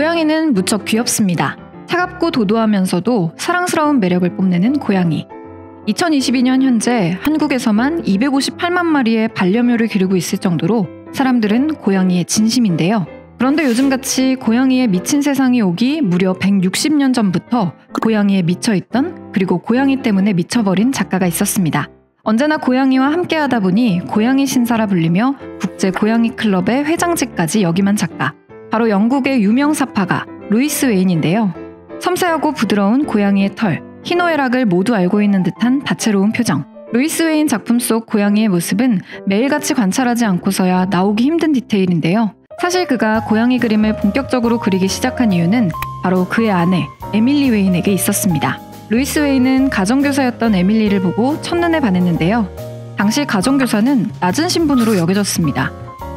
고양이는 무척 귀엽습니다. 차갑고 도도하면서도 사랑스러운 매력을 뽐내는 고양이. 2022년 현재 한국에서만 258만 마리의 반려묘를 기르고 있을 정도로 사람들은 고양이의 진심인데요. 그런데 요즘같이 고양이에 미친 세상이 오기 무려 160년 전부터 고양이에 미쳐있던 그리고 고양이 때문에 미쳐버린 작가가 있었습니다. 언제나 고양이와 함께하다 보니 고양이 신사라 불리며 국제 고양이 클럽의 회장직까지 역임한 작가. 바로 영국의 유명 삽화가 루이스 웨인인데요. 섬세하고 부드러운 고양이의 털, 희노애락을 모두 알고 있는 듯한 다채로운 표정. 루이스 웨인 작품 속 고양이의 모습은 매일같이 관찰하지 않고서야 나오기 힘든 디테일인데요. 사실 그가 고양이 그림을 본격적으로 그리기 시작한 이유는 바로 그의 아내 에밀리 웨인에게 있었습니다. 루이스 웨인은 가정교사였던 에밀리를 보고 첫눈에 반했는데요. 당시 가정교사는 낮은 신분으로 여겨졌습니다.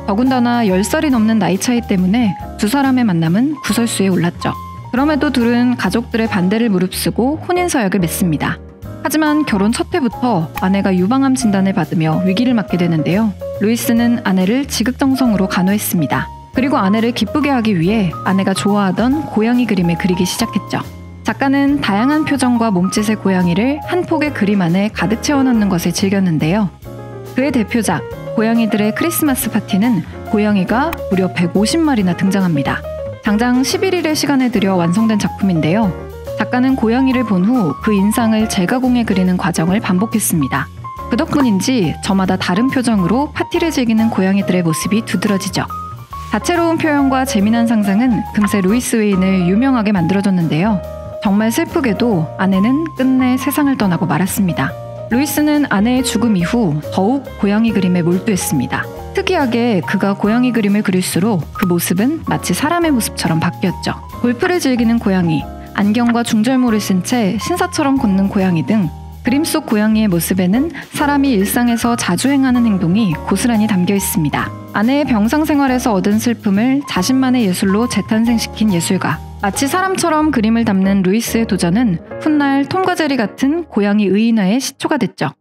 더군다나 10살이 넘는 나이 차이 때문에 두 사람의 만남은 구설수에 올랐죠. 그럼에도 둘은 가족들의 반대를 무릅쓰고 혼인서약을 맺습니다. 하지만 결혼 첫 해부터 아내가 유방암 진단을 받으며 위기를 맞게 되는데요. 루이스는 아내를 지극정성으로 간호했습니다. 그리고 아내를 기쁘게 하기 위해 아내가 좋아하던 고양이 그림을 그리기 시작했죠. 작가는 다양한 표정과 몸짓의 고양이를 한 폭의 그림 안에 가득 채워넣는 것을 즐겼는데요. 그의 대표작 고양이들의 크리스마스 파티는 고양이가 무려 150마리나 등장합니다. 장장 11일의 시간을 들여 완성된 작품인데요. 작가는 고양이를 본 후 그 인상을 재가공해 그리는 과정을 반복했습니다. 그 덕분인지 저마다 다른 표정으로 파티를 즐기는 고양이들의 모습이 두드러지죠. 다채로운 표현과 재미난 상상은 금세 루이스 웨인을 유명하게 만들어줬는데요. 정말 슬프게도 아내는 끝내 세상을 떠나고 말았습니다. 루이스는 아내의 죽음 이후 더욱 고양이 그림에 몰두했습니다. 특이하게 그가 고양이 그림을 그릴수록 그 모습은 마치 사람의 모습처럼 바뀌었죠. 골프를 즐기는 고양이, 안경과 중절모를 쓴 채 신사처럼 걷는 고양이 등 그림 속 고양이의 모습에는 사람이 일상에서 자주 행하는 행동이 고스란히 담겨 있습니다. 아내의 병상 생활에서 얻은 슬픔을 자신만의 예술로 재탄생시킨 예술가. 마치 사람처럼 그림을 담는 루이스의 도전은 훗날 톰과 제리 같은 고양이 의인화의 시초가 됐죠.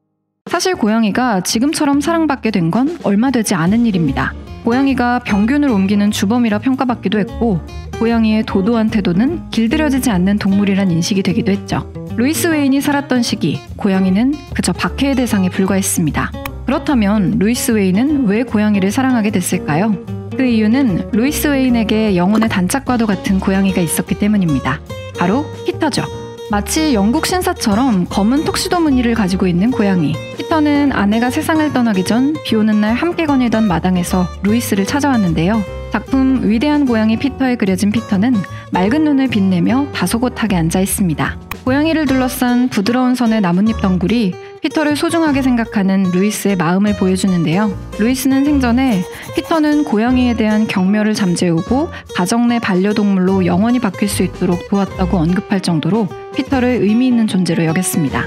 사실 고양이가 지금처럼 사랑받게 된 건 얼마 되지 않은 일입니다. 고양이가 병균을 옮기는 주범이라 평가받기도 했고 고양이의 도도한 태도는 길들여지지 않는 동물이란 인식이 되기도 했죠. 루이스 웨인이 살았던 시기 고양이는 그저 박해의 대상에 불과했습니다. 그렇다면 루이스 웨인은 왜 고양이를 사랑하게 됐을까요? 그 이유는 루이스 웨인에게 영혼의 단짝과도 같은 고양이가 있었기 때문입니다. 바로 피터죠. 마치 영국 신사처럼 검은 턱시도 무늬를 가지고 있는 고양이. 피터는 아내가 세상을 떠나기 전 비 오는 날 함께 거닐던 마당에서 루이스를 찾아왔는데요. 작품 위대한 고양이 피터에 그려진 피터는 맑은 눈을 빛내며 다소곳하게 앉아 있습니다. 고양이를 둘러싼 부드러운 선의 나뭇잎 덩굴이 피터를 소중하게 생각하는 루이스의 마음을 보여주는데요. 루이스는 생전에 피터는 고양이에 대한 경멸을 잠재우고 가정 내 반려동물로 영원히 바뀔 수 있도록 도왔다고 언급할 정도로 피터를 의미 있는 존재로 여겼습니다.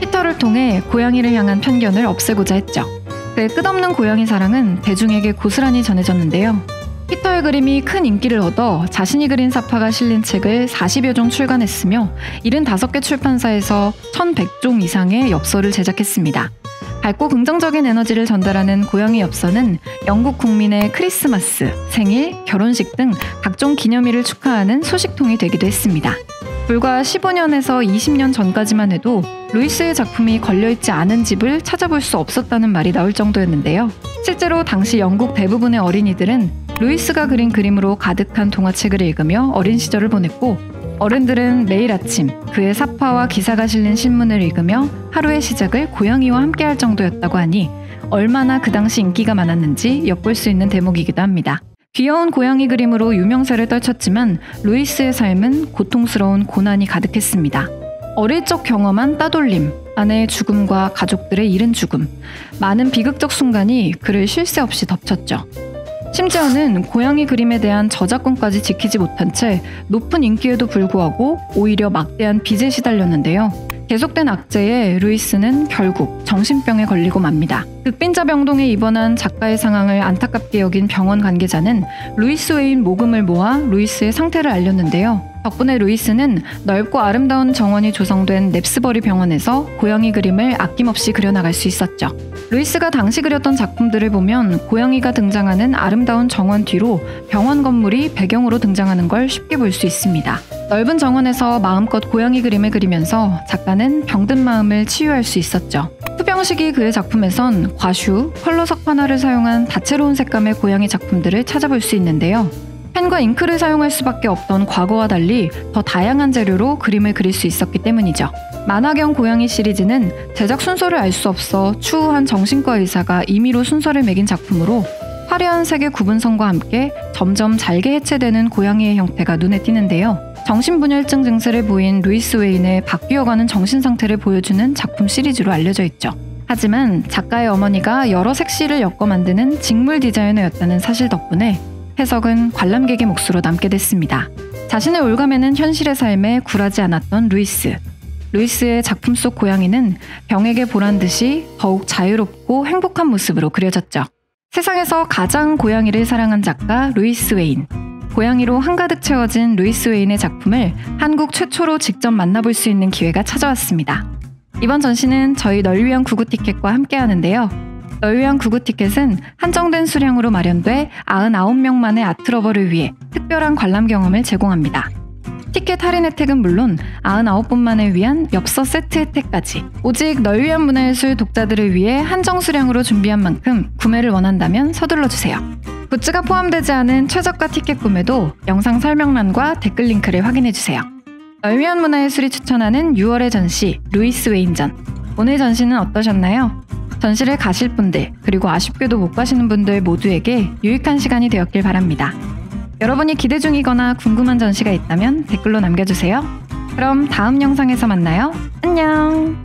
피터를 통해 고양이를 향한 편견을 없애고자 했죠. 그의 끝없는 고양이 사랑은 대중에게 고스란히 전해졌는데요. 피터의 그림이 큰 인기를 얻어 자신이 그린 사파가 실린 책을 40여 종 출간했으며 75개 출판사에서 1100종 이상의 엽서를 제작했습니다. 밝고 긍정적인 에너지를 전달하는 고양이 엽서는 영국 국민의 크리스마스, 생일, 결혼식 등 각종 기념일을 축하하는 소식통이 되기도 했습니다. 불과 15년에서 20년 전까지만 해도 루이스의 작품이 걸려있지 않은 집을 찾아볼 수 없었다는 말이 나올 정도였는데요. 실제로 당시 영국 대부분의 어린이들은 루이스가 그린 그림으로 가득한 동화책을 읽으며 어린 시절을 보냈고 어른들은 매일 아침 그의 사파와 기사가 실린 신문을 읽으며 하루의 시작을 고양이와 함께할 정도였다고 하니 얼마나 그 당시 인기가 많았는지 엿볼 수 있는 대목이기도 합니다. 귀여운 고양이 그림으로 유명세를 떨쳤지만 루이스의 삶은 고통스러운 고난이 가득했습니다. 어릴 적 경험한 따돌림, 아내의 죽음과 가족들의 잃은 죽음, 많은 비극적 순간이 그를 쉴 새 없이 덮쳤죠. 심지어는 고양이 그림에 대한 저작권까지 지키지 못한 채 높은 인기에도 불구하고 오히려 막대한 빚에 시달렸는데요. 계속된 악재에 루이스는 결국 정신병에 걸리고 맙니다. 그 극빈자 병동에 입원한 작가의 상황을 안타깝게 여긴 병원 관계자는 루이스 웨인 모금을 모아 루이스의 상태를 알렸는데요. 덕분에 루이스는 넓고 아름다운 정원이 조성된 냅스버리 병원에서 고양이 그림을 아낌없이 그려나갈 수 있었죠. 루이스가 당시 그렸던 작품들을 보면 고양이가 등장하는 아름다운 정원 뒤로 병원 건물이 배경으로 등장하는 걸 쉽게 볼 수 있습니다. 넓은 정원에서 마음껏 고양이 그림을 그리면서 작가는 병든 마음을 치유할 수 있었죠. 투병 시기 그의 작품에선 과슈, 컬러 석 판화를 사용한 다채로운 색감의 고양이 작품들을 찾아볼 수 있는데요. 펜과 잉크를 사용할 수밖에 없던 과거와 달리 더 다양한 재료로 그림을 그릴 수 있었기 때문이죠. 만화경 고양이 시리즈는 제작 순서를 알 수 없어 추후 한 정신과 의사가 임의로 순서를 매긴 작품으로 화려한 색의 구분선과 함께 점점 잘게 해체되는 고양이의 형태가 눈에 띄는데요. 정신분열증 증세를 보인 루이스 웨인의 바뀌어가는 정신 상태를 보여주는 작품 시리즈로 알려져 있죠. 하지만 작가의 어머니가 여러 색실을 엮어 만드는 직물 디자이너였다는 사실 덕분에 해석은 관람객의 몫으로 남게 됐습니다. 자신의 옭아매는 현실의 삶에 굴하지 않았던 루이스. 루이스의 작품 속 고양이는 병에게 보란 듯이 더욱 자유롭고 행복한 모습으로 그려졌죠. 세상에서 가장 고양이를 사랑한 작가 루이스 웨인. 고양이로 한가득 채워진 루이스 웨인의 작품을 한국 최초로 직접 만나볼 수 있는 기회가 찾아왔습니다. 이번 전시는 저희 널 위한 구구 티켓과 함께 하는데요. 널 위한 구구 티켓은 한정된 수량으로 마련돼 99명만의 art lover를 위해 특별한 관람 경험을 제공합니다. 티켓 할인 혜택은 물론 99분만을 위한 엽서 세트 혜택까지 오직 널 위한 문화예술 독자들을 위해 한정 수량으로 준비한 만큼 구매를 원한다면 서둘러 주세요. 굿즈가 포함되지 않은 최저가 티켓 구매도 영상 설명란과 댓글 링크를 확인해 주세요. 널 위한 문화예술이 추천하는 6월의 전시 루이스 웨인전 오늘 전시는 어떠셨나요? 전시를 가실 분들 그리고 아쉽게도 못 가시는 분들 모두에게 유익한 시간이 되었길 바랍니다. 여러분이 기대 중이거나 궁금한 전시가 있다면 댓글로 남겨주세요. 그럼 다음 영상에서 만나요. 안녕!